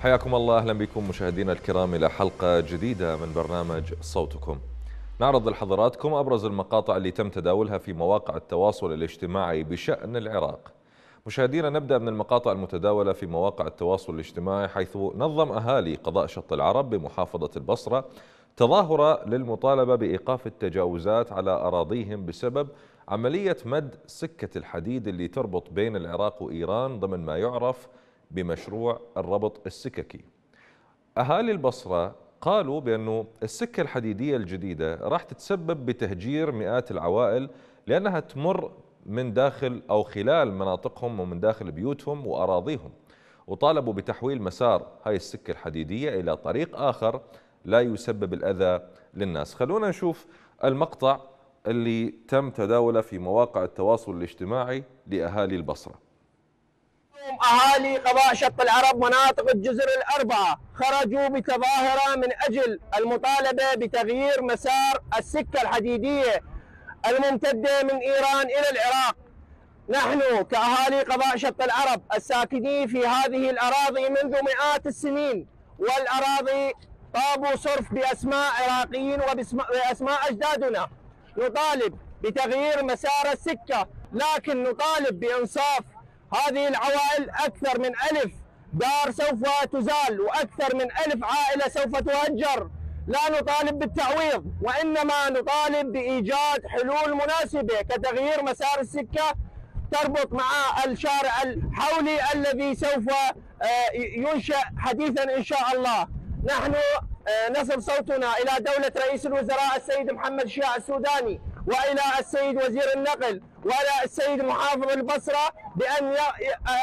حياكم الله أهلا بكم مشاهدينا الكرام إلى حلقة جديدة من برنامج صوتكم. نعرض لحضراتكم أبرز المقاطع اللي تم تداولها في مواقع التواصل الاجتماعي بشأن العراق. مشاهدينا نبدأ من المقاطع المتداولة في مواقع التواصل الاجتماعي حيث نظم أهالي قضاء شط العرب بمحافظة البصرة تظاهرة للمطالبة بإيقاف التجاوزات على أراضيهم بسبب عملية مد سكة الحديد اللي تربط بين العراق وإيران ضمن ما يعرف بمشروع الربط السككي. أهالي البصرة قالوا بأنه السكة الحديدية الجديدة راح تتسبب بتهجير مئات العوائل لأنها تمر من داخل أو خلال مناطقهم ومن داخل بيوتهم وأراضيهم. وطالبوا بتحويل مسار هاي السكة الحديدية إلى طريق آخر لا يسبب الأذى للناس. خلونا نشوف المقطع اللي تم تداوله في مواقع التواصل الاجتماعي لأهالي البصره. أهالي قضاء شط العرب مناطق الجزر الأربعة خرجوا بتظاهرة من أجل المطالبة بتغيير مسار السكة الحديدية الممتدة من إيران إلى العراق نحن كأهالي قضاء شط العرب الساكنين في هذه الأراضي منذ مئات السنين والأراضي طابوا صرف بأسماء عراقيين وبأسماء أجدادنا نطالب بتغيير مسار السكة لكن نطالب بإنصاف هذه العوائل أكثر من ألف دار سوف تزال وأكثر من ألف عائلة سوف تهجر. لا نطالب بالتعويض وإنما نطالب بإيجاد حلول مناسبة كتغيير مسار السكة تربط مع الشارع الحولي الذي سوف ينشأ حديثا إن شاء الله. نحن نصل صوتنا إلى دولة رئيس الوزراء السيد محمد شياع السوداني. وإلى السيد وزير النقل وإلى السيد محافظ البصرة بأن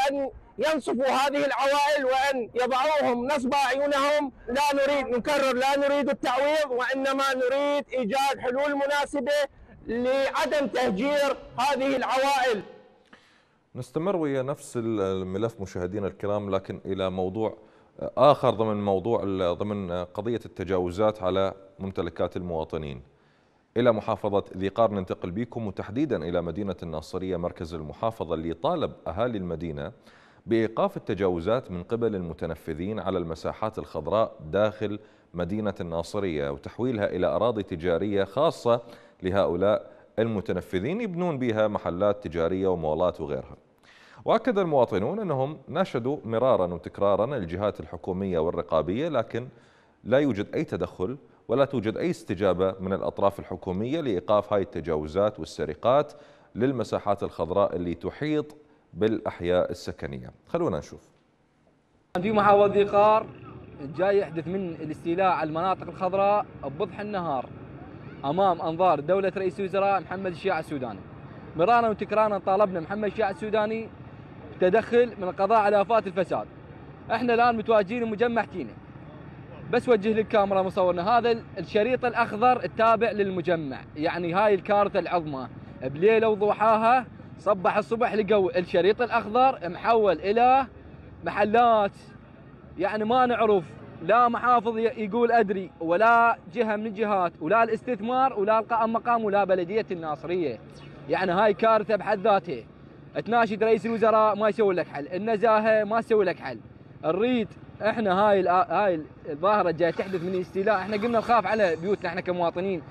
أن ينصفوا هذه العوائل وأن يضعوهم نصب أعينهم لا نريد نكرر لا نريد التعويض وإنما نريد إيجاد حلول مناسبة لعدم تهجير هذه العوائل. نستمر ويا نفس الملف مشاهدينا الكرام لكن إلى موضوع آخر ضمن موضوع ضمن قضية التجاوزات على ممتلكات المواطنين. إلى محافظة ذي قار ننتقل بكم وتحديدا إلى مدينة الناصرية مركز المحافظة اللي طالب أهالي المدينة بإيقاف التجاوزات من قبل المتنفذين على المساحات الخضراء داخل مدينة الناصرية وتحويلها إلى أراضي تجارية خاصة لهؤلاء المتنفذين يبنون بها محلات تجارية ومولات وغيرها. وأكد المواطنون أنهم ناشدوا مرارا وتكرارا الجهات الحكومية والرقابية لكن لا يوجد أي تدخل ولا توجد أي استجابة من الأطراف الحكومية لإيقاف هاي التجاوزات والسرقات للمساحات الخضراء اللي تحيط بالأحياء السكنية خلونا نشوف في محافظة ذيقار جاي يحدث من الاستيلاء على المناطق الخضراء بوضح النهار أمام أنظار دولة رئيس الوزراء محمد الشياع السوداني. مرارا وتكرارا طالبنا محمد الشياع السوداني بتدخل من القضاء على آفات الفساد. إحنا الآن متواجدين بمجمع تينا. بس وجه للكاميرا مصورنا. هذا الشريط الأخضر التابع للمجمع. يعني هاي الكارثه العظمى. بليله وضحاها صبح الصبح لقوا الشريط الأخضر محول إلى محلات. يعني ما نعرف. لا محافظ يقول أدري ولا جهة من الجهات ولا الاستثمار ولا القائم مقام ولا بلدية الناصرية. يعني هاي كارثة بحد ذاتها. تناشد رئيس الوزراء ما يسوي لك حل. النزاهة ما تسوي لك حل. نريد إحنا هاي هاي الظاهرة جاية تحدث من الاستيلاء. إحنا قلنا نخاف على بيوتنا إحنا كمواطنين.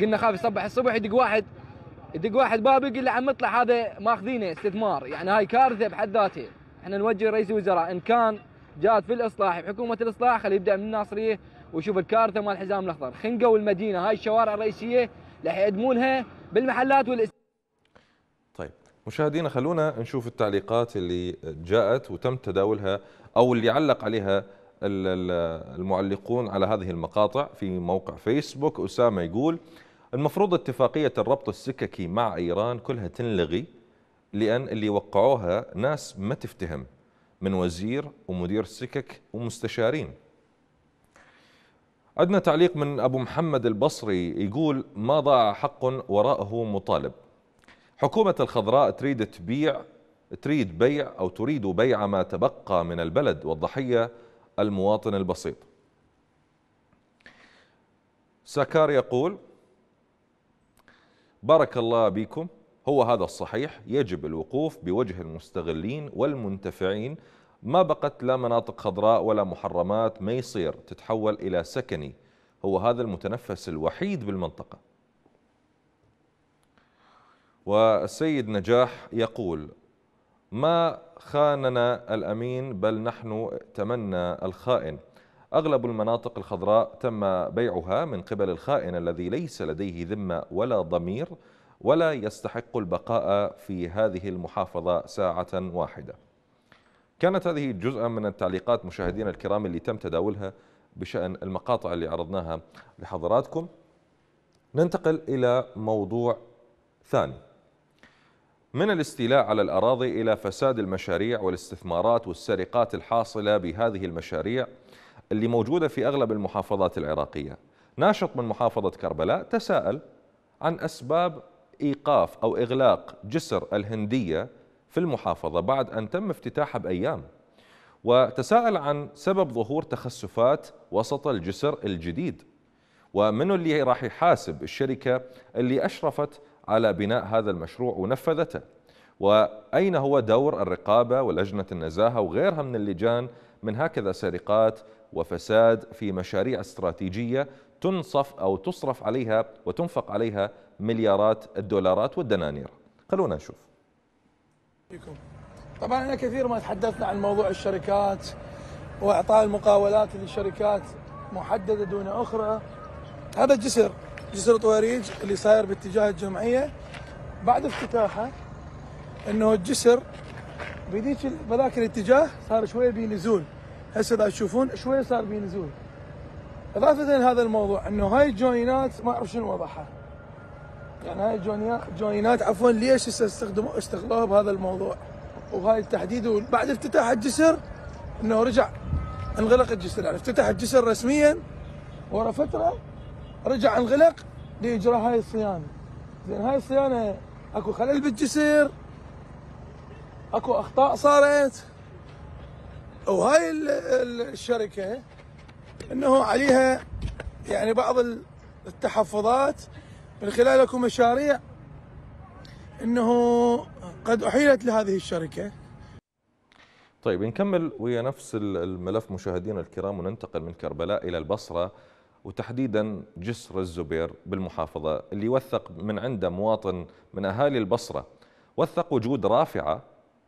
قلنا خاف يصبح الصبح يدق واحد يدق واحد باب يقول له عم اطلع هذا ماخذينه استثمار. يعني هاي كارثة بحد ذاتها. إحنا نوجه رئيس الوزراء إن كان جاد في الإصلاح بحكومة الإصلاح خليه يبدأ من الناصرية ويشوف الكارثة مال الحزام الأخضر. خنقوا المدينة هاي الشوارع الرئيسية راح يقدمونها بالمحلات والاس طيب مشاهدينا خلونا نشوف التعليقات اللي جاءت وتم تداولها أو اللي علق عليها المعلقون على هذه المقاطع في موقع فيسبوك. أسامة يقول المفروض اتفاقية الربط السككي مع إيران كلها تنلغي لأن اللي وقعوها ناس ما تفتهم من وزير ومدير سكك ومستشارين. عندنا تعليق من أبو محمد البصري يقول ما ضاع حق وراءه مطالب. حكومة الخضراء تريد تبيع تريد بيع أو تريد بيع ما تبقى من البلد والضحية المواطن البسيط. سكار يقول بارك الله بكم. هو هذا الصحيح. يجب الوقوف بوجه المستغلين والمنتفعين. ما بقت لا مناطق خضراء ولا محرمات. ما يصير. تتحول إلى سكني. هو هذا المتنفس الوحيد بالمنطقة. والسيد نجاح يقول ما خاننا الأمين بل نحن تمنى الخائن. أغلب المناطق الخضراء تم بيعها من قبل الخائن الذي ليس لديه ذمة ولا ضمير ولا يستحق البقاء في هذه المحافظة ساعة واحدة. كانت هذه جزءا من التعليقات مشاهدينا الكرام اللي تم تداولها بشأن المقاطع اللي عرضناها لحضراتكم. ننتقل إلى موضوع ثاني. من الاستيلاء على الأراضي إلى فساد المشاريع والاستثمارات والسرقات الحاصلة بهذه المشاريع اللي موجودة في أغلب المحافظات العراقية. ناشط من محافظة كربلاء تساءل عن أسباب إيقاف أو إغلاق جسر الهندية في المحافظة بعد أن تم افتتاحها بأيام وتساءل عن سبب ظهور تخسفات وسط الجسر الجديد. ومنو اللي راح يحاسب الشركة اللي أشرفت على بناء هذا المشروع ونفذته. وأين هو دور الرقابة ولجنة النزاهة وغيرها من اللجان من هكذا سرقات وفساد في مشاريع استراتيجية تنصف أو تصرف عليها وتنفق عليها مليارات الدولارات والدنانير. خلونا نشوف. طبعا إحنا كثير ما تحدثنا عن موضوع الشركات وإعطاء المقاولات للشركات محددة دون أخرى. هذا الجسر جسر طويريج اللي صاير باتجاه الجمعية بعد افتتاحه إنه الجسر بذيك بذاك الاتجاه صار شوية بنزول هسه اذا تشوفون شوية صار بنزول إضافة هذا الموضوع إنه هاي الجوينات ما أعرف شنو وضعها. يعني هاي الجوينات جوينات عفوا ليش استخدموا استغلوها بهذا الموضوع؟ وهاي التحديد بعد افتتاح الجسر إنه رجع انغلق الجسر. يعني افتتح الجسر رسميا ورا فترة رجع انغلق لاجراء هاي الصيانة. زين هاي الصيانة اكو خلل بالجسر اكو اخطاء صارت. وهاي الشركة انه عليها يعني بعض التحفظات من خلال اكو مشاريع انه قد احيلت لهذه الشركة. طيب نكمل ويا نفس الملف. مشاهدينا الكرام وننتقل من كربلاء إلى البصرة. وتحديدا جسر الزبير بالمحافظة اللي وثق من عنده مواطن من أهالي البصرة. وثق وجود رافعة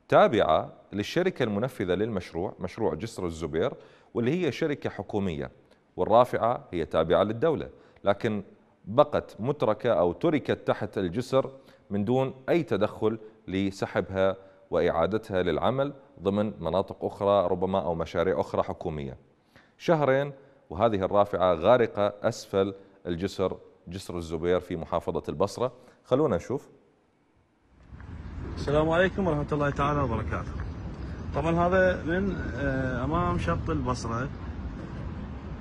تابعة للشركة المنفذة للمشروع مشروع جسر الزبير واللي هي شركة حكومية. والرافعة هي تابعة للدولة. لكن بقت متركة أو تركت تحت الجسر من دون أي تدخل لسحبها وإعادتها للعمل ضمن مناطق أخرى ربما أو مشاريع أخرى حكومية. شهرين وهذه الرافعة غارقة أسفل الجسر جسر الزبير في محافظة البصرة، خلونا نشوف. السلام عليكم ورحمة الله تعالى وبركاته. طبعا هذا من آه، أمام شط البصرة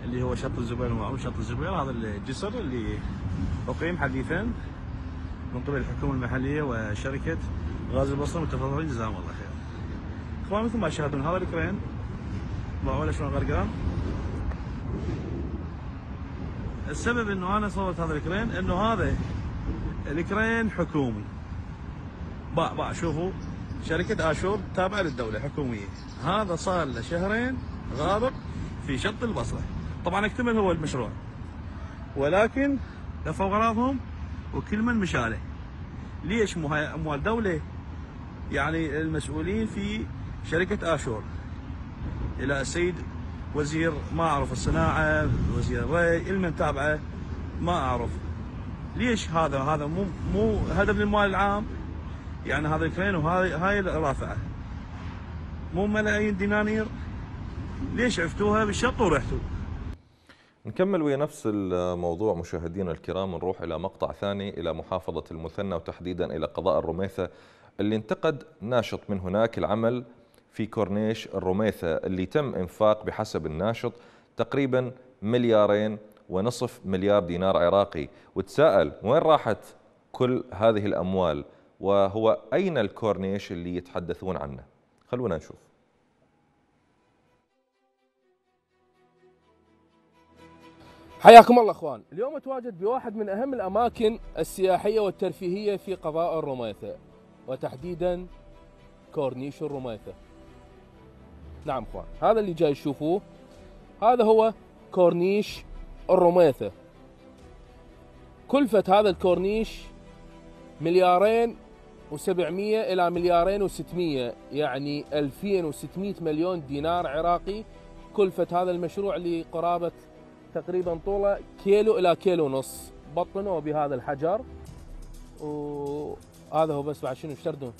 اللي هو شط الزبير ومعروف شط الزبير هذا الجسر اللي أقيم حديثا من قبل الحكومة المحلية وشركة غاز البصرة متفضلين جزاهم الله خير. اخوان مثل ما تشاهدون هذا الكرين ضعوا شلون غرقان السبب إنه أنا صورت هذا الكرين إنه هذا الكرين حكومي. باع باع شوفوا شركة آشور تابعة للدولة حكومية. هذا صار له شهرين غابق في شط البصرة. طبعا اكتمل هو المشروع. ولكن لفوا اغراضهم وكل من مشالة. ليش مو هاي أموال دولة؟ يعني المسؤولين في شركة آشور. إلى السيد وزير ما أعرف الصناعة وزير الري المن تابعه ما أعرف. ليش هذا؟ هذا مو مو هدف للمال العام؟ يعني هذا الكرين وهاي هاي الرافعة. مو ملايين دنانير ليش عفتوها؟ بالشط ورحتوا نكمل ويا نفس الموضوع مشاهدينا الكرام نروح إلى مقطع ثاني إلى محافظة المثنى وتحديدا إلى قضاء الرميثة اللي انتقد ناشط من هناك العمل في كورنيش الرميثة اللي تم إنفاق بحسب الناشط تقريبا مليارين ونصف مليار دينار عراقي. وتساءل وين راحت كل هذه الأموال؟ وهو أين الكورنيش اللي يتحدثون عنه؟ خلونا نشوف. حياكم الله أخوان، اليوم أتواجد بواحد من أهم الأماكن السياحية والترفيهية في قضاء الرميثه وتحديدا كورنيش الرميثه. نعم أخوان. هذا اللي جاي تشوفوه. هذا هو كورنيش الرميثة كلفة هذا الكورنيش مليارين و700 إلى مليارين و600 يعني 2600 مليون دينار عراقي. كلفة هذا المشروع اللي قرابة تقريبا طوله كيلو إلى كيلو ونص. بطنوه بهذا الحجر. وهذا هو بس بعد شنو إيش تردون؟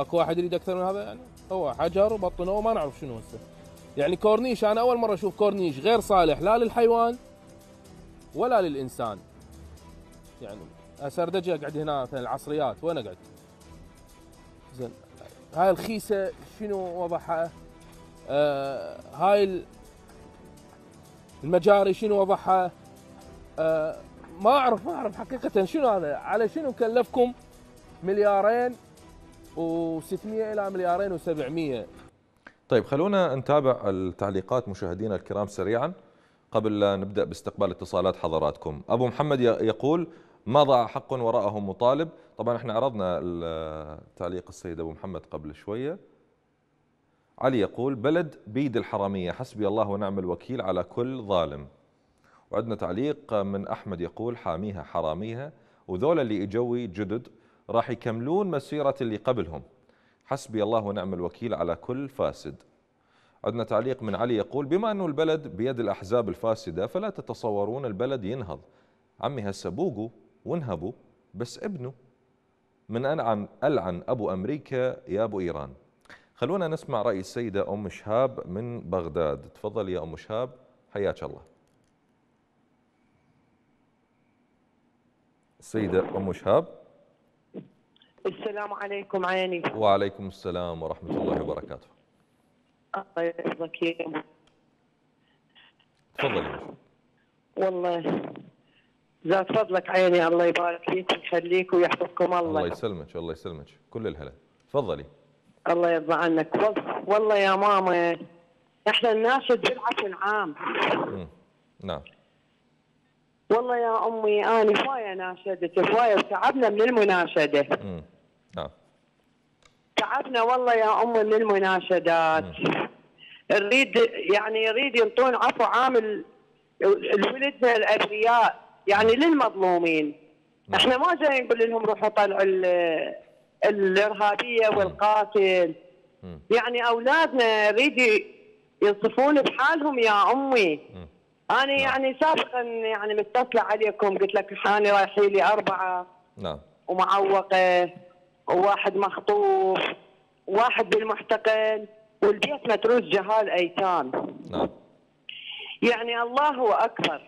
اكو واحد يريد أكثر من هذا يعني هو حجر وبطنوه ما نعرف شنو هسه يعني كورنيش أنا أول مرة أشوف كورنيش غير صالح لا للحيوان ولا للإنسان يعني أجي أقعد هنا مثلا العصريات وين أقعد؟ زين هاي الخيسة شنو وضعها؟ آه هاي ال- المجاري شنو وضعها؟ آه ما أعرف ما أعرف حقيقة شنو هذا على شنو كلفكم مليارين و600 إلى مليارين و700 طيب خلونا نتابع التعليقات مشاهدينا الكرام سريعا قبل لا نبدأ باستقبال اتصالات حضراتكم. أبو محمد يقول ما ضاع حق وراءه مطالب، طبعا إحنا عرضنا تعليق السيد أبو محمد قبل شوية. علي يقول بلد بيد الحرامية حسبي الله ونعم الوكيل على كل ظالم. وعندنا تعليق من أحمد يقول حاميها حراميها وذولا اللي اجوي جدد راح يكملون مسيرة اللي قبلهم. حسبي الله ونعم الوكيل على كل فاسد. عندنا تعليق من علي يقول بما أنه البلد بيد الأحزاب الفاسدة فلا تتصورون البلد ينهض. عمي هسه بوقوا وانهبوا بس ابنه من ألعن ألعن أبو أمريكا يا أبو إيران. خلونا نسمع رأي السيدة أم شهاب من بغداد. تفضل يا أم شهاب. حياك الله. السيدة أم شهاب. السلام عليكم عيني. وعليكم السلام ورحمة الله وبركاته. الله يحفظك يا أم. تفضلي. والله ذات فضلك عيني الله يبارك فيك ويخليك ويحفظكم الله. الله يسلمك الله يسلمك. كل الهلا. تفضلي. الله يرضى عنك. وال- والله يا ماما إحنا نناشد بالعفو العام. نعم. والله يا أمي أنا هوايه ناشدت هوايه وتعبنا من المناشدة مم. نعم تعبنا والله يا ام من المناشدات نريد يعني يريد ينطون عفو عامل لولدنا الأبرياء يعني للمظلومين نعم. إحنا ما جايين نقول لهم روحوا طلعوا ال- الإرهابية والقاتل مم. يعني أولادنا يريد ينصفون بحالهم يا أمي مم. أنا يعني سابقا يعني متصلة عليكم قلت لك أنا رايحين لي أربعة. نعم. ومعوقة وواحد مخطوف وواحد بالمحتقل والبيت متروس جهال أيتام. نعم. يعني الله أكبر.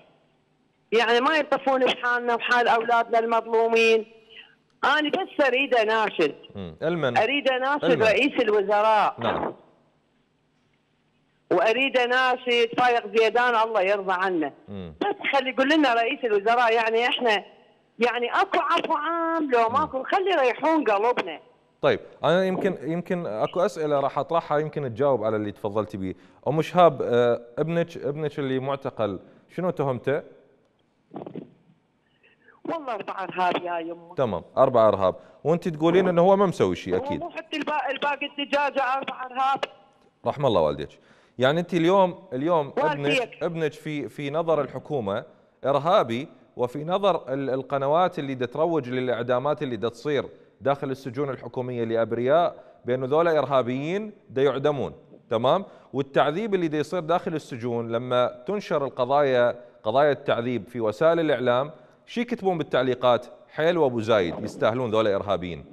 يعني ما يطفون بحالنا وحال أولادنا المظلومين. أنا بس أريد أناشد. المن. أريد أناشد. رئيس الوزراء. نعم. وأريد اناشد فايق زيدان الله يرضى عنه. مم. بس خلي يقول لنا رئيس الوزراء يعني إحنا يعني أكو عفو عام لو ماكو خلي يريحون قلبنا طيب أنا يمكن يمكن أكو أسئلة راح أطرحها يمكن تجاوب على اللي تفضلتي به. أم شهاب آه، ابنك ابنك اللي معتقل شنو تهمته؟ والله أربع أرهاب يا يمه. تمام أربع أرهاب. وأنت تقولين إنه هو ما مسوي شيء أكيد. مو حتى الباقي الباقي الدجاجة أربع أرهاب. رحم الله والديك. يعني أنت اليوم اليوم ابنك. ابنك في في نظر الحكومة إرهابي وفي نظر ال- القنوات اللي تروج للإعدامات اللي تصير داخل السجون الحكومية لأبرياء بانه ذولا إرهابيين دا يعدمون تمام؟ والتعذيب اللي دا يصير داخل السجون لما تنشر القضايا قضايا التعذيب في وسائل الإعلام شي يكتبون بالتعليقات؟ حيل وأبو زايد يستاهلون ذولا إرهابيين.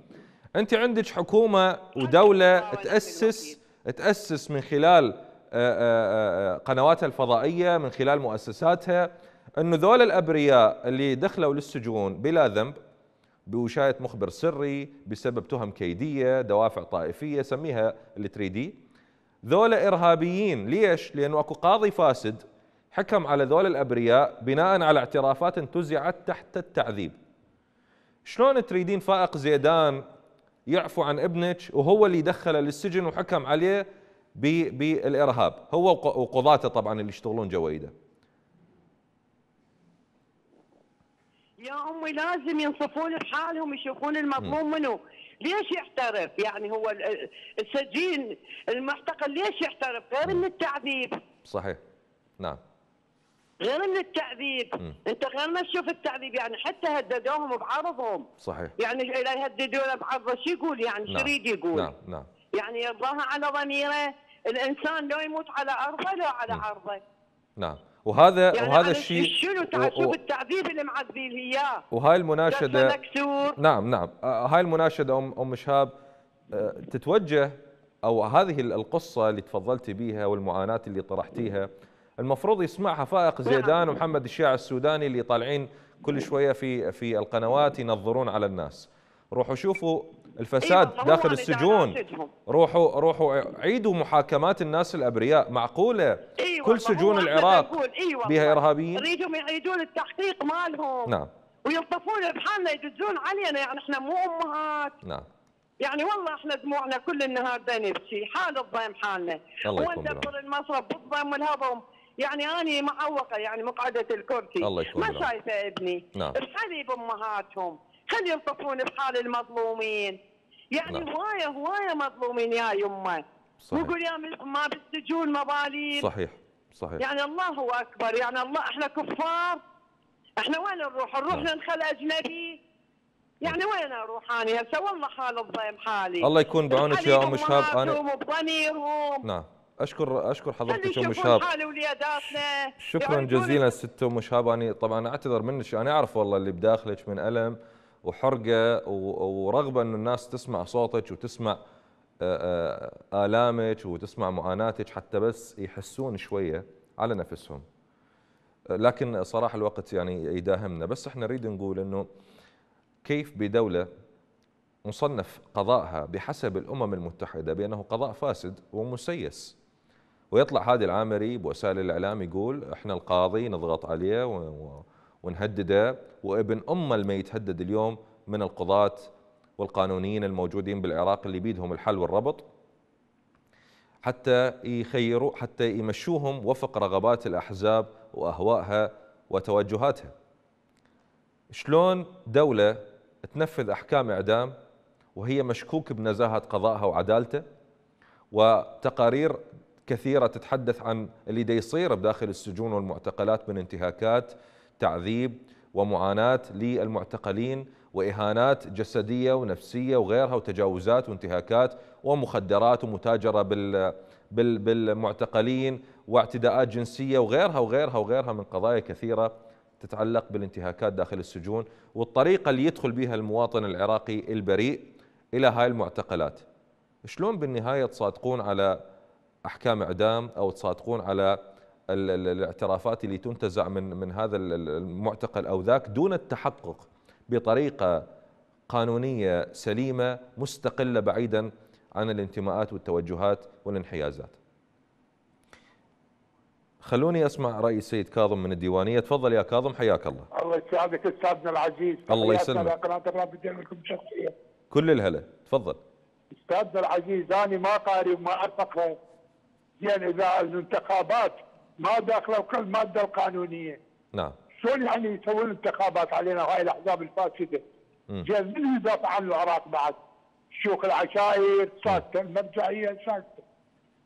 أنت عندك حكومة ودولة تاسس تأسس من خلال قنواتها الفضائية من خلال مؤسساتها إنه ذول الأبرياء اللي دخلوا للسجون بلا ذنب بوشاية مخبر سري بسبب تهم كيدية دوافع طائفية سميها اللي تريديه ذولا إرهابيين. ليش؟ لأنه أكو قاضي فاسد حكم على ذول الأبرياء بناء على اعترافات انتزعت تحت التعذيب. شلون تريدين فائق زيدان يعفو عن ابنك وهو اللي دخله للسجن وحكم عليه؟ بالارهاب هو وق- وقضاته طبعا اللي يشتغلون جويده يا أمي لازم ينصفون بحالهم يشوفون المظلوم منه ليش يحترف؟ يعني هو ال- السجين المعتقل ليش يحترف؟ غير من التعذيب. صحيح. نعم. غير من التعذيب. مم. أنت غير ما تشوف التعذيب يعني حتى هددوهم بعرضهم. صحيح. يعني اذا يهددونه بعرضه شو يقول يعني؟ شو نعم. يريد يقول. نعم نعم. يعني يرضاها على ضميره؟ الإنسان لو يموت على أرضه لو على عرضه. نعم. وهذا يعني وهذا الشيء شنو شوف و- التعذيب اللي معذبين اياه وهاي المناشده مكسور نعم نعم. آه، هاي المناشدة ام أم شهاب آه، تتوجه أو هذه ال- القصة اللي تفضلتي بيها والمعاناة اللي طرحتيها المفروض يسمعها فائق زيدان ومحمد الشيع السوداني اللي طالعين كل شوية في في القنوات ينظرون على الناس. روحوا شوفوا الفساد هو داخل السجون. روحوا روحوا عيدوا محاكمات الناس الأبرياء. معقولة؟ إي كل سجون العراق والله. بها إرهابيين. يريدون يعيدون التحقيق مالهم. نعم. ويلطفون بحالنا يدزون علينا. يعني إحنا مو أمهات. نعم. يعني والله إحنا دموعنا كل النهار دا نبكي حال الضيم حالنا. الله هو يكون ندبر المصرف؟ بالضيم والهضم. يعني أني معوقة يعني مقعدة الكرسي. الله يكون ما. شايفة ابني. نعم. بحالي بأمهاتهم. خلي يلطفون بحال المظلومين. يعني نعم. هواية هواية مظلومين يا يمه. ويقول يا ما بالسجون مظاليم صحيح صحيح. يعني الله أكبر يعني الله إحنا كفار. إحنا وين نروح؟ نروح نعم. ننخل أجنبي؟ يعني وين أروح أنا هسه والله حال الضيم حالي. الله يكون بعونك يا أم شهاب. أنا بضميرهم نعم. أشكر أشكر حضرتك أم شهاب. شكرا جزيلا ست أم شهاب. أنا طبعا أعتذر منك أنا أعرف والله اللي بداخلك من ألم. وحرقة ورغبة إن الناس تسمع صوتك وتسمع آه، آه، آلامك وتسمع معاناتك حتى بس يحسون شوية على نفسهم. لكن صراحة الوقت يعني يداهمنا. بس إحنا نريد نقول إنه كيف بدولة مصنف قضائها بحسب الأمم المتحدة بأنه قضاء فاسد ومسيس. ويطلع هادي العامري بوسائل الإعلام يقول إحنا القاضي نضغط عليه و- ونهدده وابن امه اللي يتهدد اليوم من القضاة والقانونيين الموجودين بالعراق اللي بيدهم الحل والربط حتى يخيروا حتى يمشوهم وفق رغبات الأحزاب وأهوائها وتوجهاتها. شلون دولة تنفذ أحكام إعدام وهي مشكوك بنزاهة قضائها وعدالته وتقارير كثيرة تتحدث عن اللي دا يصير بداخل السجون والمعتقلات من انتهاكات تعذيب ومعاناة للمعتقلين وإهانات جسدية ونفسية وغيرها وتجاوزات وانتهاكات ومخدرات ومتاجرة بال بال بالمعتقلين واعتداءات جنسية وغيرها وغيرها وغيرها من قضايا كثيرة تتعلق بالانتهاكات داخل السجون والطريقة اللي يدخل بها المواطن العراقي البريء إلى هاي المعتقلات. شلون بالنهاية تصادقون على أحكام إعدام أو تصادقون على الاعترافات اللي تنتزع من من هذا ال- ال- المعتقل أو ذاك دون التحقق بطريقة قانونية سليمة مستقلة بعيدا عن الانتماءات والتوجهات والانحيازات. خلوني أسمع رأي السيد كاظم من الديوانية، تفضل يا كاظم حياك الله. الله يسعدك أستاذنا العزيز الله يسلمك. لكم شخصيا كل الهلا، تفضل. أستاذنا العزيز أنا ما قاري وما اقرا زين إذا الانتخابات ما داخله كل الماده القانونيه نعم. شلون يعني يسوون انتخابات علينا هاي الأحزاب الفاسدة. زين من يدافع عن العراق بعد؟ شيوخ العشائر ساكتة المرجعية ساكتة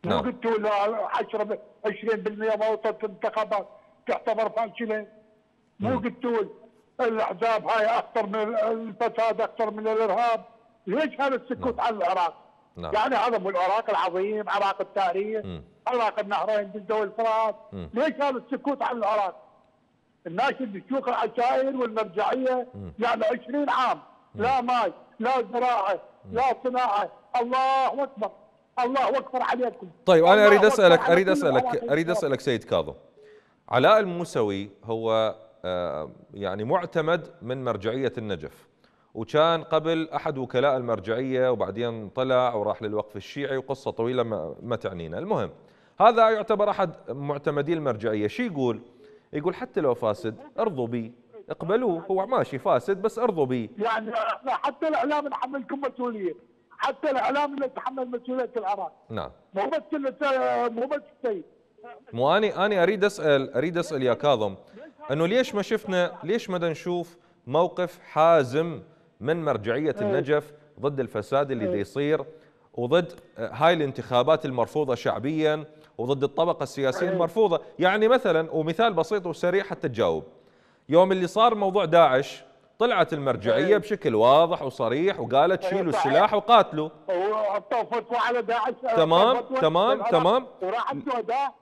مو نعم. قلتوا له 10 20% ما وصلت الانتخابات تعتبر فاشلة مو. قلتوا الأحزاب هاي اخطر من الفساد اخطر من الإرهاب ليش هذا السكوت عن العراق؟ نعم. يعني هذا مو العراق العظيم عراق التاريخ عراق النهرين بدجلة والفرات. ليش هذا السكوت عن العراق؟ الناس اللي شيوخ العشائر والمرجعية يعني 20 عام. لا ماي لا زراعة لا صناعة. الله أكبر. الله أكبر عليكم. طيب أنا أريد أسألك أريد أسألك أريد. أسألك سيد كاظم. علاء الموسوي هو آه، يعني معتمد من مرجعية النجف. وكان قبل أحد وكلاء المرجعية وبعدين طلع وراح للوقف الشيعي وقصة طويلة ما, ما تعنينا. المهم هذا يعتبر أحد معتمدي المرجعية. شو يقول؟ يقول حتى لو فاسد ارضوا بي. اقبلوه. هو ماشي فاسد بس ارضوا بي. يعني إحنا حتى الإعلام نحملكم مسؤولية. حتى الإعلام اللي يتحمل مسؤولية العراق. نعم. مو بس مو بس السيد. مو اني أني أريد اسال أريد أسأل يا كاظم إنه ليش ما شفنا ليش ما نشوف موقف حازم من مرجعية النجف ضد الفساد اللي دي يصير وضد هاي الانتخابات المرفوضة شعبيا وضد الطبقة السياسية المرفوضة. يعني مثلا ومثال بسيط وسريع حتى تجاوب. يوم اللي صار موضوع داعش طلعت المرجعية بشكل واضح وصريح وقالت شيلوا السلاح وقاتلوا. على داعش تمام، تمام،. تمام.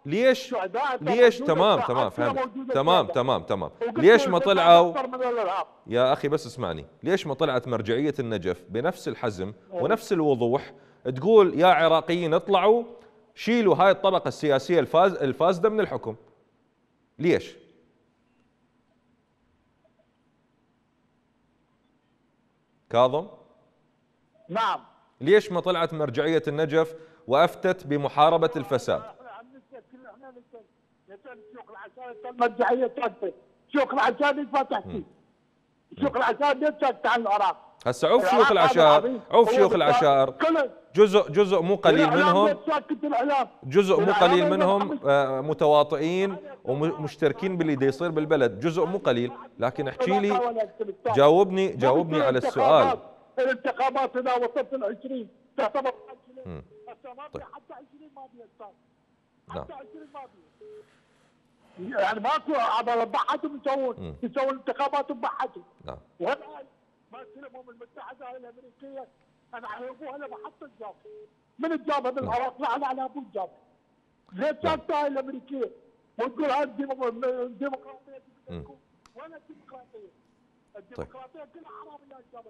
ليش؟ ليش؟ تمام تمام فهمت. تمام تمام تمام. ليش ما طلعوا. يا أخي بس اسمعني. ليش ما طلعت مرجعية النجف بنفس الحزم ونفس الوضوح تقول يا عراقيين اطلعوا شيلوا هاي الطبقة السياسية الفاز الفاسدة من الحكم. ليش؟ كاظم؟ نعم. ليش ما طلعت مرجعية النجف وأفتت بمحاربة الفساد؟ العشائر ليش ما تحكي؟ شيوخ العشائر ليش سكت عن العراق؟ هسه عوف شيوخ العشائر. عوف شيوخ العشائر جزء جزء مو قليل منهم؟ جزء مو قليل منهم آه، متواطئين ومشتركين باللي دا يصير بالبلد. جزء مو قليل. لكن احكي لي جاوبني جاوبني على السؤال. الانتخابات اذا وصلت ال 20 تعتبر ما طيب. حتى 20 ما نعم حتى 20 ما في يعني ماكو عبر بحثهم يسوون. يسوون انتخابات بحثهم نعم. والان ما استلمهم المتحدة الأمريكية أنا على لما حتى الجاب من الجابها بالعراق لعن على ابو الجاب ليش ساكته هاي الأمريكية. وتقول هاي الديمقراطية. وين الديمقراطية؟ الديمقراطية كلها حرام اللي جابت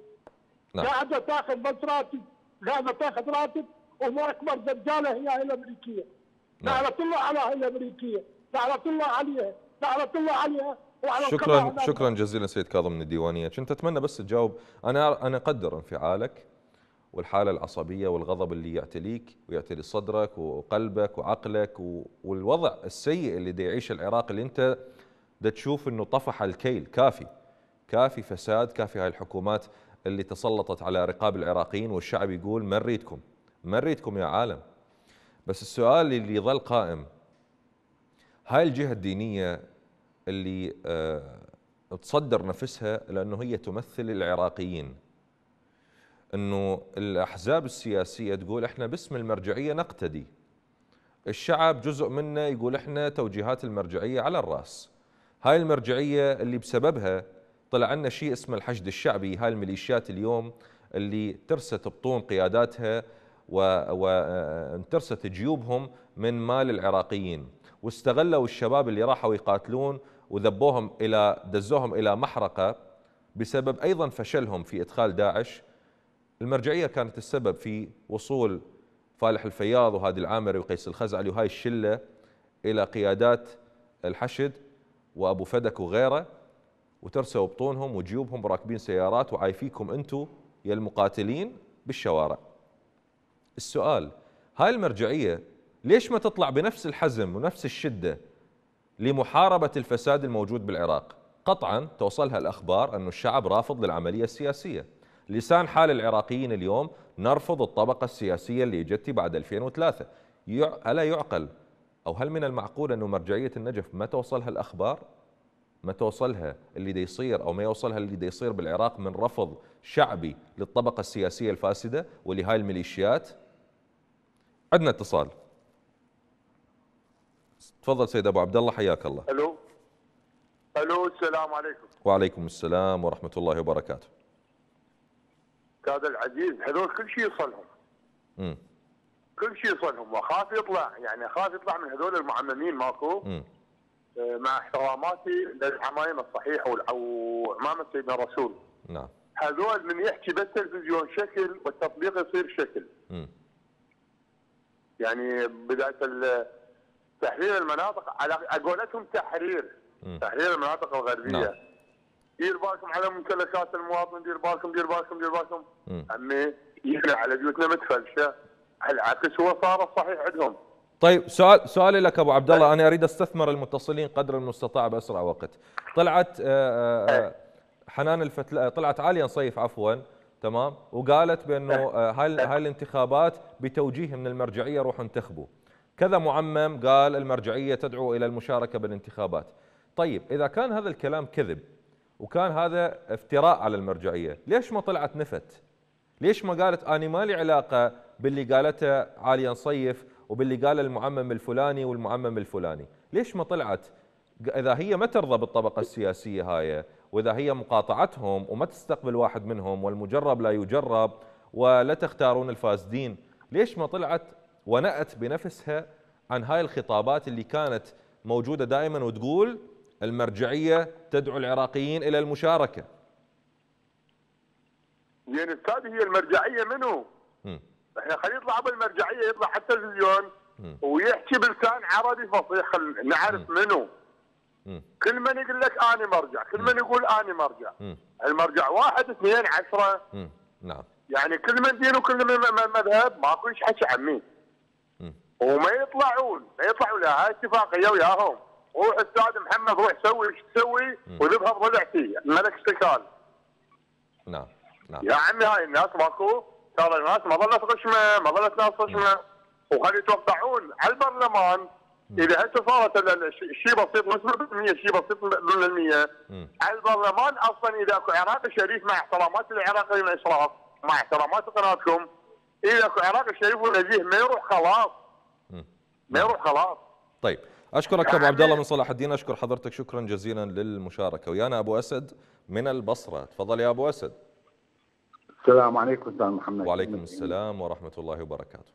نعم. قاعدة تاخذ بس راتب. قاعدة تاخذ راتب وما أكبر دجالة هي الأمريكية. نعم. لعنه الله على هاي الأمريكية. لعنه الله عليها. لعنه الله عليها. شكرا. شكرا جزيلا سيد كاظم من الديوانية. كنت أتمنى بس تجاوب. أنا أنا أقدر انفعالك. والحالة العصبية والغضب اللي يعتليك ويعتلي صدرك وقلبك وعقلك والوضع السيء اللي دا يعيشه العراق اللي انت دا تشوف انه طفح الكيل. كافي. كافي فساد كافي هاي الحكومات اللي تسلطت على رقاب العراقيين والشعب يقول ما نريدكم. ما نريدكم يا عالم. بس السؤال اللي يظل قائم هاي الجهة الدينية اللي آه، تصدر نفسها لأنه هي تمثل العراقيين. أنه الأحزاب السياسية تقول إحنا باسم المرجعية نقتدي. الشعب جزء منه يقول إحنا توجيهات المرجعية على الرأس. هاي المرجعية اللي بسببها طلع لنا شيء اسمه الحشد الشعبي. هاي الميليشيات اليوم اللي ترست بطون قياداتها وانترست جيوبهم من مال العراقيين. واستغلوا الشباب اللي راحوا يقاتلون وذبوهم إلى دزوهم إلى محرقة بسبب أيضا فشلهم في إدخال داعش. المرجعية كانت السبب في وصول فالح الفياض وهادي العامري وقيس الخزعلي وهاي الشلة إلى قيادات الحشد وأبو فدك وغيره وترسوا بطونهم وجيوبهم راكبين سيارات وعايفيكم أنتم يا المقاتلين بالشوارع. السؤال هاي المرجعية ليش ما تطلع بنفس الحزم ونفس الشدة لمحاربة الفساد الموجود بالعراق؟ قطعا توصلها الأخبار انه الشعب رافض للعملية السياسية. لسان حال العراقيين اليوم نرفض الطبقة السياسية اللي اجت بعد 2003. يع... ألا يعقل؟ أو هل من المعقول انه مرجعية النجف ما توصلها الأخبار؟ ما توصلها اللي دي يصير أو ما يوصلها اللي دي يصير بالعراق من رفض شعبي للطبقة السياسية الفاسدة ولهاي الميليشيات؟ عندنا اتصال. تفضل سيد أبو عبد الله حياك الله. ألو. ألو السلام عليكم. وعليكم السلام ورحمة الله وبركاته. أستاذ العزيز هذول كل شيء يصلهم. كل شيء يصلهم. واخاف يطلع يعني اخاف يطلع من هذول المعممين ماكو. امم آه، مع احتراماتي للعمايم الصحيحة وعمامه سيدنا الرسول. نعم. هذول من يحكي بالتلفزيون شكل والتطبيق يصير شكل. امم يعني بداية تحرير المناطق على قولتهم تحرير. مم. تحرير المناطق الغربية. نعم. دير بالكم على ممتلكات المواطن دير بالكم دير بالكم دير بالكم. عمي يجي على بيوتنا متفلشه العكس هو صار الصحيح عندهم. طيب سؤال سؤالي لك أبو عبد الله. أنا أريد أستثمر المتصلين قدر المستطاع بأسرع وقت. طلعت آه، آه، حنان الفتلاوي طلعت عاليه نصيف عفوا. تمام؟ وقالت بأنه آه، هاي هاي الانتخابات بتوجيه من المرجعية روحوا انتخبوا؟ كذا معمم قال المرجعية تدعو إلى المشاركة بالانتخابات. طيب إذا كان هذا الكلام كذب وكان هذا افتراء على المرجعية. ليش ما طلعت نفت؟ ليش ما قالت اني ما لي علاقة باللي قالته عاليه نصيف وباللي قاله المعمم الفلاني والمعمم الفلاني؟ ليش ما طلعت؟ إذا هي ما ترضى بالطبقة السياسية هاي وإذا هي مقاطعتهم وما تستقبل واحد منهم والمجرب لا يجرب ولا تختارون الفاسدين ليش ما طلعت ونأت بنفسها عن هاي الخطابات اللي كانت موجودة دائما وتقول المرجعية تدعو العراقيين إلى المشاركة. يعني أستاذ هي المرجعية منو؟ إحنا خلينا نطلع بالمرجعيه يطلع حتى التلفزيون ويحكي بلسان عربي فصيح نعرف منو. مم. كل من يقول لك أنا مرجع كل من يقول أنا مرجع. مم. المرجع واحد اثنين عشرة. مم. نعم. يعني كل من دين وكل من مذهب ماكو حكي عمي. وما يطلعون ما يطلعون لا هاي اتفاقية وياهم. روح أستاذ محمد روح سوي إيش تسوي؟ وذبها بضلعتي الملك اشتكال نعم نعم. يا عمي هاي الناس ماكو ترى الناس ما ظلت غشمه ما ظلت ناس غشمه وخلي يتوقعون على البرلمان؟ إذا هسه صارت الشيء بسيط مش بالمية شيء بسيط من المية. على البرلمان أصلا إذا أكو عراق شريف مع احترامات العراقيين الاشراف مع احترامات قناتكم إذا أكو عراق شريف ونزيه ما يروح خلاص. ما يروح خلاص. طيب أشكرك أبو عبد الله من صلاح الدين أشكر حضرتك شكرا جزيلا للمشاركة. ويانا أبو أسد من البصرة. تفضل يا أبو أسد. السلام عليكم أستاذ محمد. وعليكم السلام ورحمة الله وبركاته.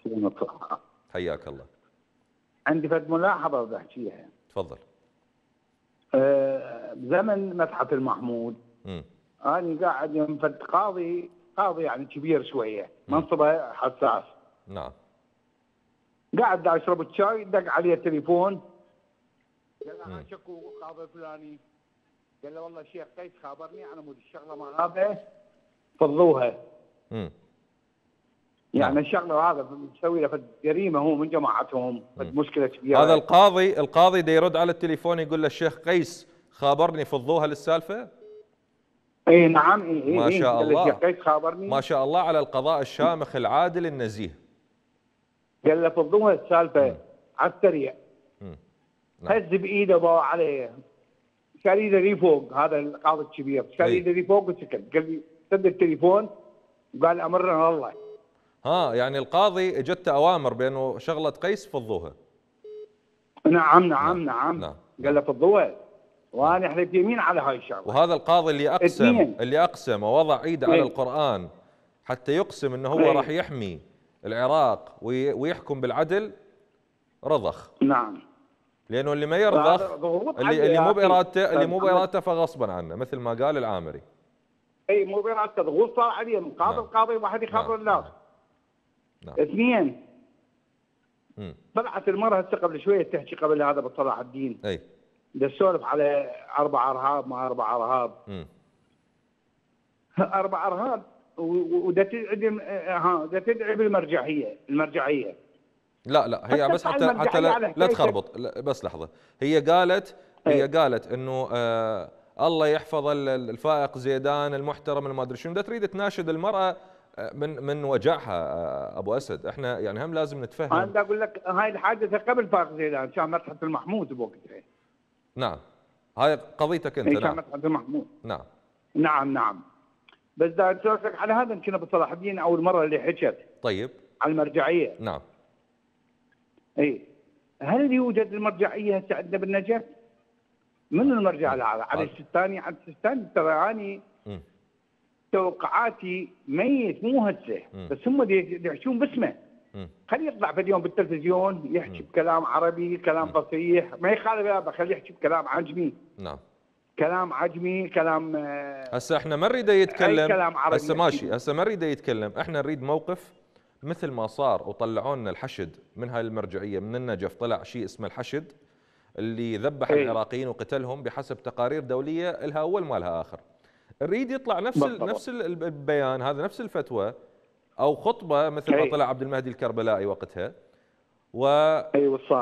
حياك الله. عندي فد ملاحظة بدي احكيها تفضل. أه بزمن مدحت المحمود. مم. أنا قاعد يوم فد قاضي قاضي يعني كبير شوية منصبه حساس. نعم. قاعد أشرب الشاي دق عليه التليفون قال "أنا شكو قاضي الفلاني قال له والله الشيخ قيس خابرني؟ على مود الشغلة ما هذا فضوها. يعني الشغلة هذا مسوي له جريمة هو من جماعتهم. مشكلة كبيرة. هذا القاضي القاضي دا يرد على التليفون يقول له الشيخ قيس خابرني فضوها للسالفة؟ اي نعم اي اي ما إي. شاء الله. الشيخ قيس خابرني. ما شاء الله على القضاء الشامخ العادل النزيه. قال له فضوها السالفه على السريع. نعم. هز بإيده باع عليه شال إيده لي فوق هذا القاضي الكبير شال إي. إيده لي فوق وسكت قال لي سد التليفون وقال أمرنا الله ها يعني القاضي اجته أوامر بأنه شغلة قيس فضوها نعم نعم نعم نعم. قال له فضوها وأنا حلفت يمين على هاي الشغلة وهذا القاضي اللي أقسم اثنين. اللي أقسم ووضع إيده على إيه. القرآن حتى يقسم إنه هو إيه. راح يحمي العراق وي- ويحكم بالعدل رضخ نعم لأنه اللي ما يرضخ اللي اللي مو. بارادته اللي مو. بإرادته فغصبا عنه مثل ما قال العامري أي مو براسه ضغوط صار عليه من قاضي نعم. القاضي واحد يخبر نعم. الناس نعم. اثنين مم. طلعت المرأة هسه قبل شوية تحكي قبل هذا بصلاح الدين أي تسولف على أربع أرهاب ما أربع أرهاب مم. أربع أرهاب و- ودا تدعي ها دا تدعي بالمرجعية المرجعية لا لا هي بس حتى حتى لا, لا. تخربط. لا بس لحظة. هي قالت هي إيه. قالت إنه آه الله يحفظ ال- ال- الفائق زيدان المحترم الما ادري شنو تريد تناشد المرأة آه، من من وجعها آه، أبو أسد. إحنا يعني هم لازم أنا نتفهم بدي أقول لك هاي الحادثة قبل فاق زيدان كان مدحت المحمود بوقتها. نعم. هاي قضيتك أنت كان نعم. مدحت المحمود. نعم. نعم نعم. بس لك على هذا يمكن أبو صلاح الدين اول مره اللي حكت. طيب. على المرجعية. نعم. اي هل يوجد المرجعية هسه عندنا بالنجف؟ من المرجع؟ علي السيستاني علي السيستاني ترى اني. توقعاتي ميت مو هسه. بس هم يحشون باسمه. خليه يطلع في اليوم بالتلفزيون يحكي بكلام عربي كلام فصيح. ما يخالف هذا خليه يحكي بكلام عجمي. نعم. كلام عجمي كلام آه، هسه إحنا ما نريده يتكلم. هسه ماشي. هسه ما نريده يتكلم. إحنا نريد موقف مثل ما صار وطلعوا لنا الحشد من هاي المرجعية من النجف طلع شيء اسمه الحشد اللي ذبح إيه. العراقيين وقتلهم بحسب تقارير دولية لها أول ما لها آخر نريد يطلع نفس ال. نفس ال- البيان هذا نفس الفتوى أو خطبة مثل ما إيه. طلع عبد المهدي الكربلائي وقتها و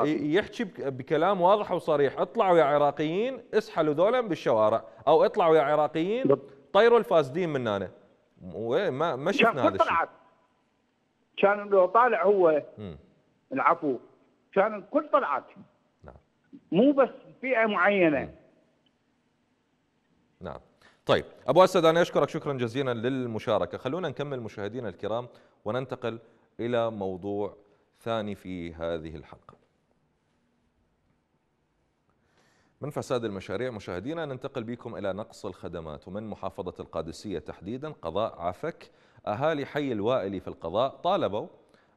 ي- يحكي بك- بكلام واضح وصريح اطلعوا يا عراقيين اسحلوا ذولا بالشوارع أو اطلعوا يا عراقيين. طيروا الفاسدين من هنا ما ما شفنا هذا الشيء طلعت كان لو طالع هو. مم. العفو. كان الكل طلعت نعم. مو بس فئة معينة. نعم. طيب أبو أسد أنا أشكرك شكرا جزيلا للمشاركة. خلونا نكمل مشاهدينا الكرام وننتقل إلى موضوع ثاني في هذه الحلقة. من فساد المشاريع مشاهدينا ننتقل بكم إلى نقص الخدمات. ومن محافظة القادسية تحديدا قضاء عفك أهالي حي الوائلي في القضاء طالبوا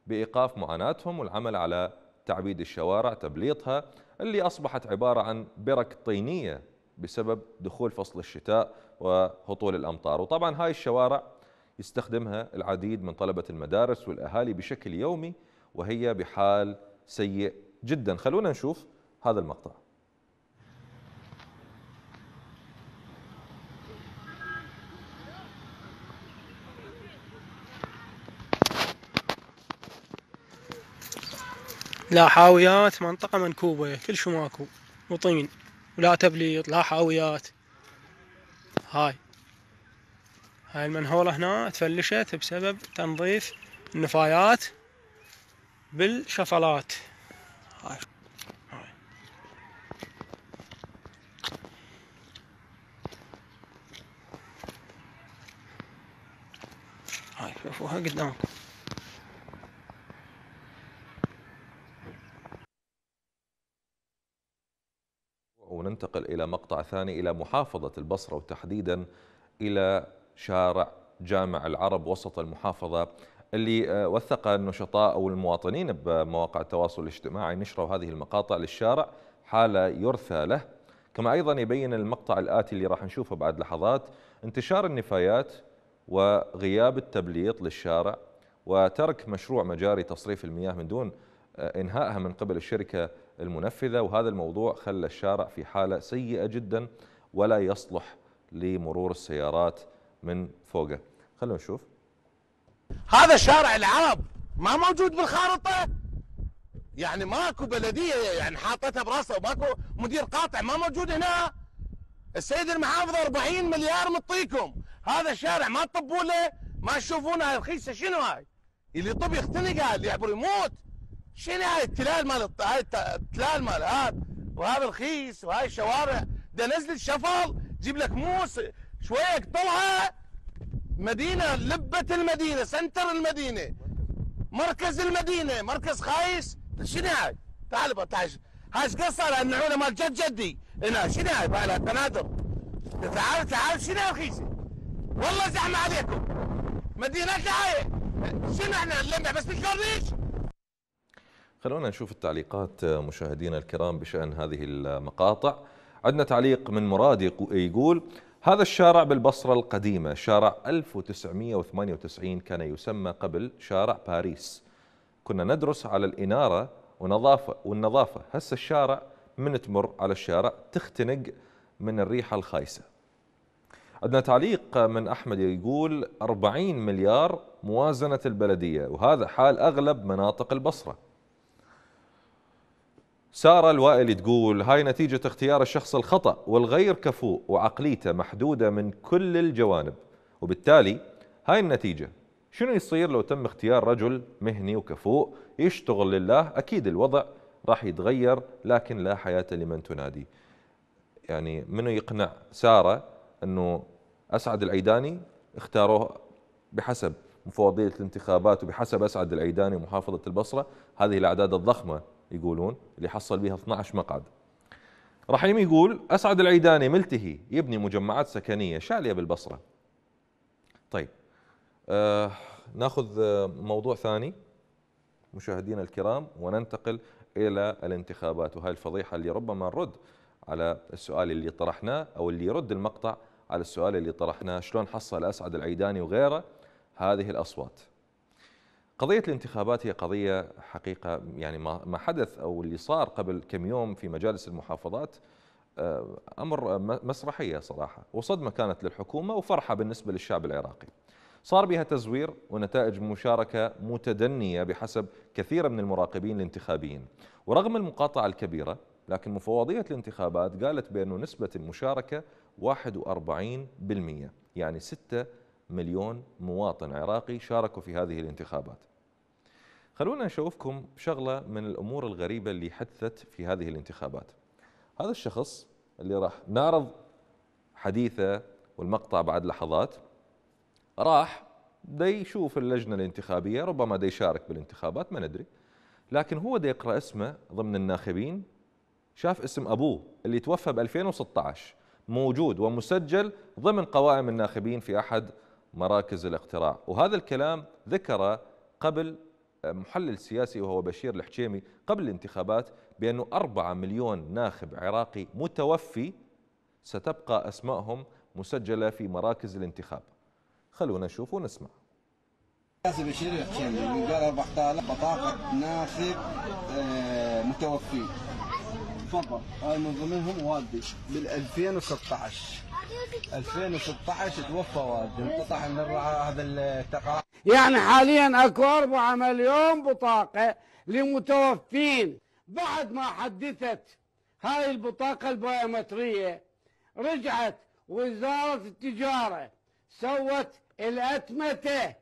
بإيقاف معاناتهم والعمل على تعبيد الشوارع تبليطها اللي أصبحت عبارة عن برك طينية بسبب دخول فصل الشتاء وهطول الأمطار. وطبعا هاي الشوارع يستخدمها العديد من طلبة المدارس والأهالي بشكل يومي وهي بحال سيء جدا. خلونا نشوف هذا المقطع. لا حاويات منطقة منكوبة كل شو ماكو وطين ولا تبليط لا حاويات. هاي. هاي المنهولة هنا تفلشت بسبب تنظيف النفايات بالشفلات. هاي. هاي شوفوها قدامكم. وننتقل إلى مقطع ثاني إلى محافظة البصرة وتحديدا إلى شارع جامع العرب وسط المحافظة اللي آه، وثق النشطاء أو المواطنين بمواقع التواصل الاجتماعي نشروا هذه المقاطع للشارع حالة يرثى له. كما أيضا يبين المقطع الآتي اللي راح نشوفه بعد لحظات انتشار النفايات وغياب التبليط للشارع وترك مشروع مجاري تصريف المياه من دون آه، إنهائها من قبل الشركة المنفذة وهذا الموضوع خلى الشارع في حالة سيئة جدا ولا يصلح لمرور السيارات من فوقه. خلونا نشوف. هذا شارع العرب ما موجود بالخارطة؟ يعني ماكو بلدية يعني حاطتها براسها وماكو مدير قاطع ما موجود هنا. السيد المحافظ 40 مليار مطيكم. هذا الشارع ما تطبوا له؟ ما تشوفونه هاي رخيصة شنو هاي؟ اللي يطب يختنق اللي يعبر يموت. شنو هاي التلال مال هاي الت- التلال مال هذا؟ وهذا رخيص وهاي الشوارع. ده نزل الشفل جيب لك موس شوية قطلها مدينة لبة المدينة سنتر المدينة. مركز المدينة مركز خايس. شنو هاي؟ تعال تعال. هاي إيش قصه النعونه مال جد جدي. هنا شنو هاي؟ بقى تنادر تعال تعال. شنو هاي رخيصه والله زحمة عليكم. مدينتنا هاي شنو إحنا نلمع؟ بس بالكورنيش خلونا نشوف التعليقات مشاهدينا الكرام بشأن هذه المقاطع. عندنا تعليق من مراد يقو- يقول هذا الشارع بالبصرة القديمة شارع 1998 كان يسمى قبل شارع باريس. كنا ندرس على الإنارة ونظافة والنظافة. هسه الشارع من تمر على الشارع تختنق من الريحة الخايسة. عندنا تعليق من أحمد يقول 40 مليار موازنة البلدية وهذا حال أغلب مناطق البصرة. سارة الوائلي تقول هاي نتيجة اختيار الشخص الخطأ والغير كفؤ وعقليته محدودة من كل الجوانب. وبالتالي هاي النتيجة. شنو يصير لو تم اختيار رجل مهني وكفؤ يشتغل لله؟ أكيد الوضع راح يتغير لكن لا حياة لمن تنادي. يعني منو يقنع سارة أنه أسعد العيداني؟ اختاروه بحسب مفوضية الانتخابات وبحسب أسعد العيداني ومحافظة البصرة. هذه الأعداد الضخمة يقولون اللي حصل بها 12 مقعد. رحيم يقول أسعد العيداني ملتهي يبني مجمعات سكنية شالية بالبصرة. طيب آه ناخذ آه، موضوع ثاني. مشاهدينا الكرام وننتقل إلى الانتخابات. وهاي الفضيحة اللي ربما نرد على السؤال اللي طرحناه أو اللي يرد المقطع على السؤال اللي طرحناه. شلون حصل أسعد العيداني وغيره؟ هذه الأصوات. قضية الانتخابات هي قضية حقيقة يعني ما حدث أو اللي صار قبل كم يوم في مجالس المحافظات آه، أمر مسرحية صراحة وصدمة كانت للحكومة وفرحة بالنسبة للشعب العراقي. صار بها تزوير ونتائج مشاركة متدنية بحسب كثير من المراقبين الانتخابيين. ورغم المقاطعة الكبيرة لكن مفوضية الانتخابات قالت بأنه نسبة المشاركة 41% يعني 6 مليون مواطن عراقي شاركوا في هذه الانتخابات. خلونا نشوفكم شغلة من الأمور الغريبة اللي حدثت في هذه الانتخابات. هذا الشخص اللي راح نعرض حديثه والمقطع بعد لحظات راح دا يشوف اللجنة الانتخابية ربما دا يشارك بالانتخابات ما ندري. لكن هو دا يقرأ اسمه ضمن الناخبين شاف اسم أبوه اللي توفى ب 2016 موجود ومسجل ضمن قوائم الناخبين في أحد مراكز الاقتراع. وهذا الكلام ذكر قبل محلل سياسي وهو بشير الحجيمي قبل الانتخابات بأنه أربعة مليون ناخب عراقي متوفي ستبقى أسمائهم مسجلة في مراكز الانتخاب. خلونا نشوف ونسمع. سياسي بشير الحجيمي من قال 4000 بطاقة ناخب آه، متوفي. تفضل. هاي من ضمنهم والدي بال 2016 2016 توفى والدي انقطع من هذا التقاعد. يعني حاليا أكو 4 مليون بطاقة لمتوفين. بعد ما حدثت هاي البطاقة البيومترية رجعت وزارة التجارة سوت الأتمتة.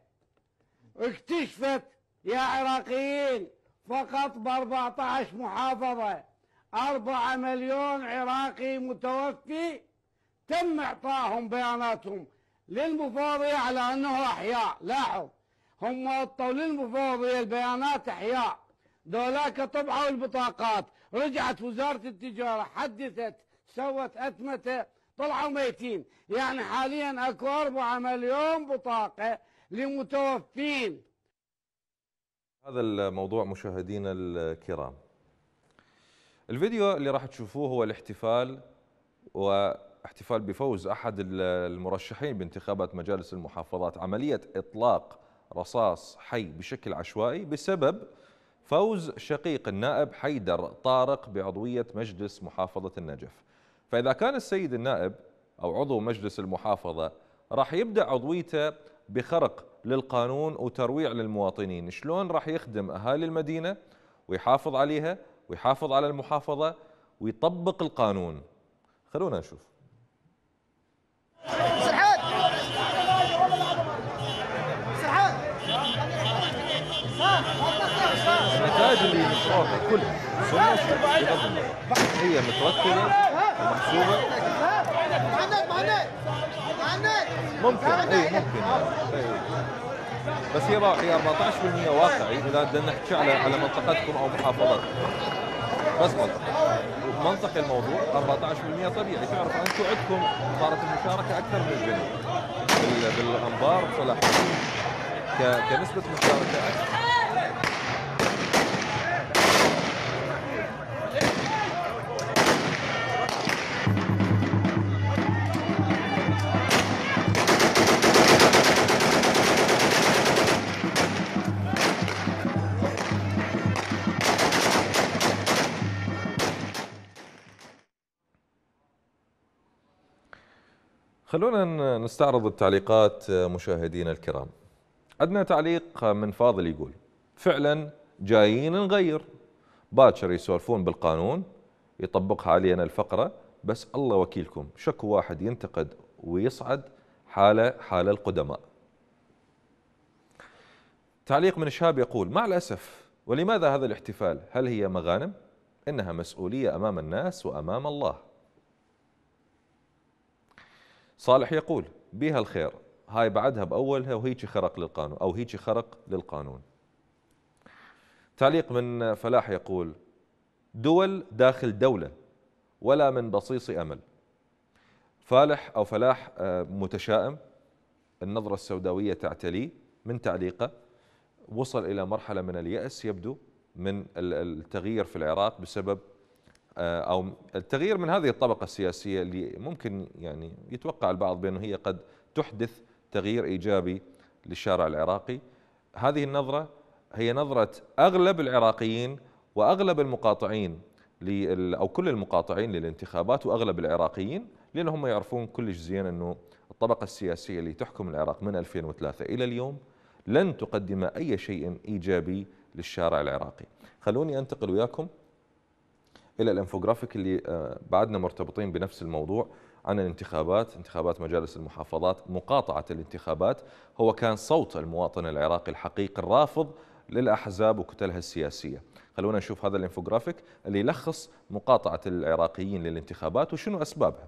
اكتشفت يا عراقيين فقط ب 14 محافظة. 4 مليون عراقي متوفي تم إعطائهم بياناتهم للمفوضية على أنه أحياء. لاحظ هم وطوا للمفوضية البيانات أحياء. ذولاك طبعوا البطاقات. رجعت وزارة التجارة حدثت سوت أتمتة طلعوا ميتين. يعني حاليا أكو أربعة مليون بطاقة لمتوفين. هذا الموضوع مشاهدينا الكرام. الفيديو اللي راح تشوفوه هو الاحتفال واحتفال بفوز أحد المرشحين بانتخابات مجالس المحافظات. عملية إطلاق رصاص حي بشكل عشوائي بسبب فوز شقيق النائب حيدر طارق بعضوية مجلس محافظة النجف. فإذا كان السيد النائب أو عضو مجلس المحافظة راح يبدأ عضويته بخرق للقانون وترويع للمواطنين شلون راح يخدم أهالي المدينة ويحافظ عليها؟ ويحافظ على المحافظة ويطبق القانون. خلونا نشوف. سرحان! سرحان! النتائج اللي نشروها كلها هي مترتبة ومحسوبة. ممكن اي ممكن. بس هي هي 14% واقعي. إذا بدنا نحكي على على منطقتكم أو محافظتكم. بس منطقه منطق الموضوع. 14% طبيعي. تعرف أنتم عندكم صارت المشاركة أكثر من الجنوب بال- بالانبار بصلاح كنسبة مشاركة أكثر. خلونا نستعرض التعليقات مشاهدينا الكرام. عندنا تعليق من فاضل يقول فعلا جايين نغير. باكر يسولفون بالقانون يطبقها علينا الفقرة بس الله وكيلكم شكو واحد ينتقد ويصعد حالة حال القدماء. تعليق من شهاب يقول مع الأسف ولماذا هذا الاحتفال؟ هل هي مغانم؟ إنها مسؤولية أمام الناس وأمام الله. صالح يقول بها الخير. هاي بعدها بأولها وهيك خرق للقانون أو هيك خرق للقانون. تعليق من فلاح يقول دول داخل دولة ولا من بصيص أمل. فالح أو فلاح آه، متشائم النظرة السوداوية تعتليه من تعليقه وصل إلى مرحلة من اليأس يبدو من ال- التغيير في العراق بسبب آه، أو التغيير من هذه الطبقة السياسية اللي ممكن يعني يتوقع البعض بأنه هي قد تحدث تغيير إيجابي للشارع العراقي. هذه النظرة هي نظرة أغلب العراقيين وأغلب المقاطعين أو كل المقاطعين للانتخابات وأغلب العراقيين لأنهم يعرفون كلش زين أنه الطبقة السياسية اللي تحكم العراق من 2003 إلى اليوم لن تقدم أي شيء إيجابي للشارع العراقي. خلوني أنتقل وياكم إلى الإنفوجرافيك اللي آه، بعدنا مرتبطين بنفس الموضوع عن الانتخابات انتخابات مجالس المحافظات مقاطعة الانتخابات. هو كان صوت المواطن العراقي الحقيقي الرافض للأحزاب وكتلها السياسية. خلونا نشوف هذا الإنفوجرافيك اللي يلخص مقاطعة العراقيين للانتخابات وشنو أسبابها.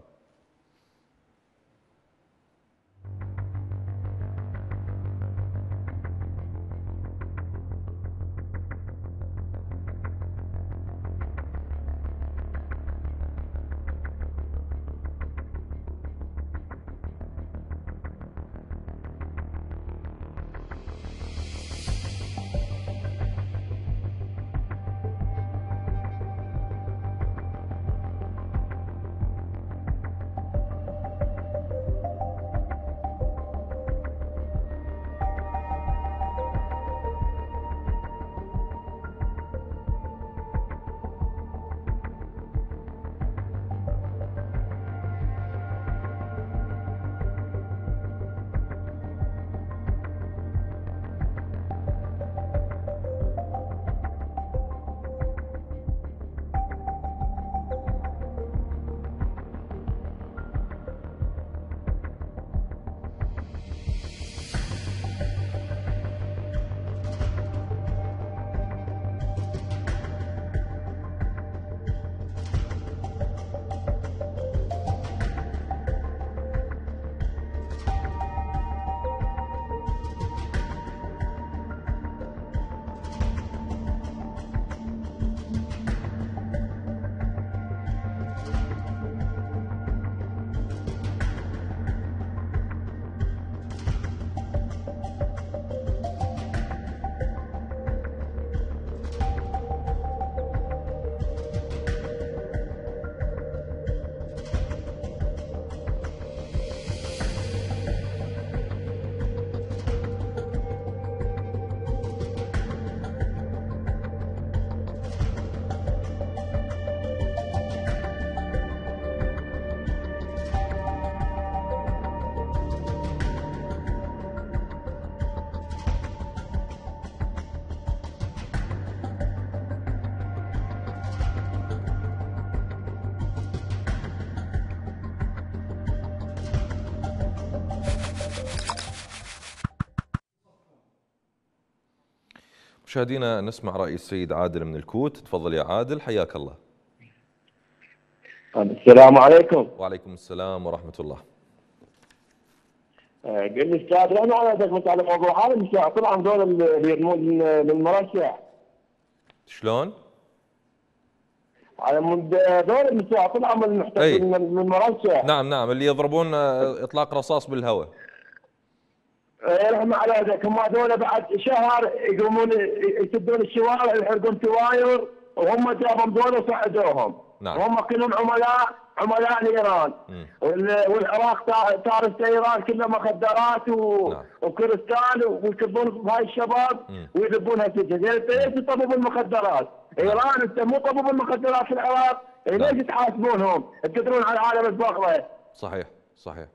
مشاهدينا نسمع رأي السيد عادل من الكوت تفضل يا عادل حياك الله. السلام عليكم. وعليكم السلام ورحمة الله. آه، قل لي أستاذ أنا ادقمت على الموضوع هذا مش طلع دول اللي يرمون للمرشح شلون؟ على مود دول النساء طلعوا من المرشح نعم نعم اللي يضربون آه، إطلاق رصاص بالهواء. يرحم على ذلك. هم هذول بعد شهر يقومون يسدون الشوارع يحرقون تواير وهم جابهم دول وصعدوهم. نعم. وهم كلهم عملاء عملاء لايران وال- والعراق تارس إيران كله مخدرات و... وكريستال ويكبون بهاي الشباب ويذبونها سجن انت ليش تطبوا المخدرات؟ إيران أنت مو طبوا المخدرات في العراق. إيه ليش تحاسبونهم؟ تقدرون على العالم الفقره صحيح صحيح.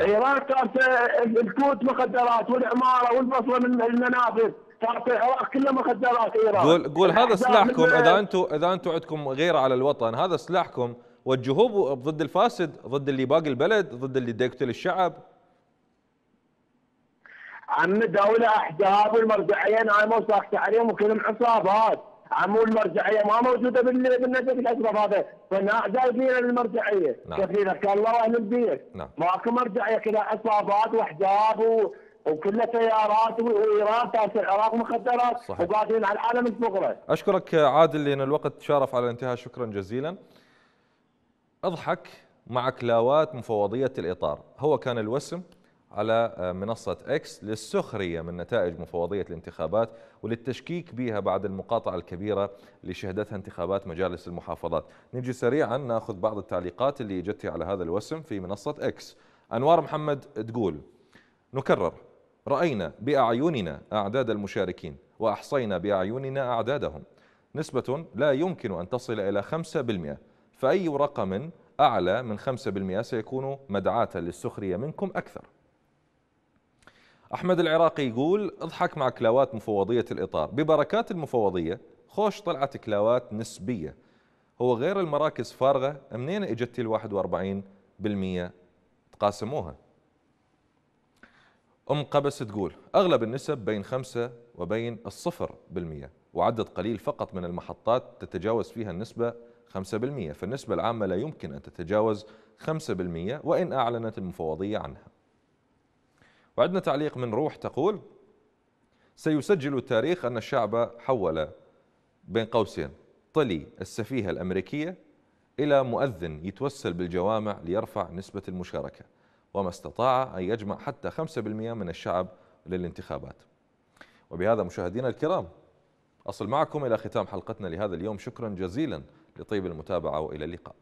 ايران كانت الكوت مخدرات والعمارة والبصرة من المنافذ. كانت العراق كله مخدرات ايران قول قول هذا سلاحكم. إذا أنتم إذا أنتم عندكم غيرة على الوطن هذا سلاحكم. وجهوه ضد الفاسد ضد اللي باقي البلد ضد اللي يقتل الشعب. عم دولة أحزاب والمرجعيه أنا مو ساكت عليهم وكلهم عصابات. عمو المرجعيه ما موجودة بال- بالنجف الاشرف هذا. فالناس جايبين المرجعيه نعم. كفيلك الله واهل البيت نعم. ماكو مرجعية كذا عصابات وأحزاب و... وكلها تيارات و- وإيران تاس العراق مخدرات. صحيح. وقاعدين على العالم الفقره أشكرك عادل لأن الوقت شارف على الانتهاء. شكرا جزيلا. أضحك مع كلاوات مفوضية الإطار. هو كان الوسم. على منصة إكس للسخرية من نتائج مفوضية الانتخابات وللتشكيك بها بعد المقاطعة الكبيرة اللي شهدتها انتخابات مجالس المحافظات. نجي سريعا ناخذ بعض التعليقات اللي جتي على هذا الوسم في منصة إكس أنوار محمد تقول نكرر رأينا بأعيننا أعداد المشاركين وأحصينا بأعيننا أعدادهم. نسبة لا يمكن أن تصل إلى 5% فأي رقم أعلى من 5% سيكون مدعاة للسخرية منكم أكثر. أحمد العراقي يقول اضحك مع كلاوات مفوضية الإطار. ببركات المفوضية خوش طلعت كلاوات نسبية. هو غير المراكز فارغة منين إجت ال 41% تقاسموها؟ أم قبس تقول أغلب النسب بين خمسة وبين الصفر بالمية وعدد قليل فقط من المحطات تتجاوز فيها النسبة خمسة بالمية فالنسبة العامة لا يمكن أن تتجاوز خمسة بالمية وإن أعلنت المفوضية عنها. وعندنا تعليق من روح تقول سيسجل التاريخ أن الشعب حول بين قوسين طلي السفيهة الأمريكية إلى مؤذن يتوسل بالجوامع ليرفع نسبة المشاركة وما استطاع أن يجمع حتى 5% من الشعب للانتخابات. وبهذا مشاهدينا الكرام أصل معكم إلى ختام حلقتنا لهذا اليوم. شكرا جزيلا لطيب المتابعة وإلى اللقاء.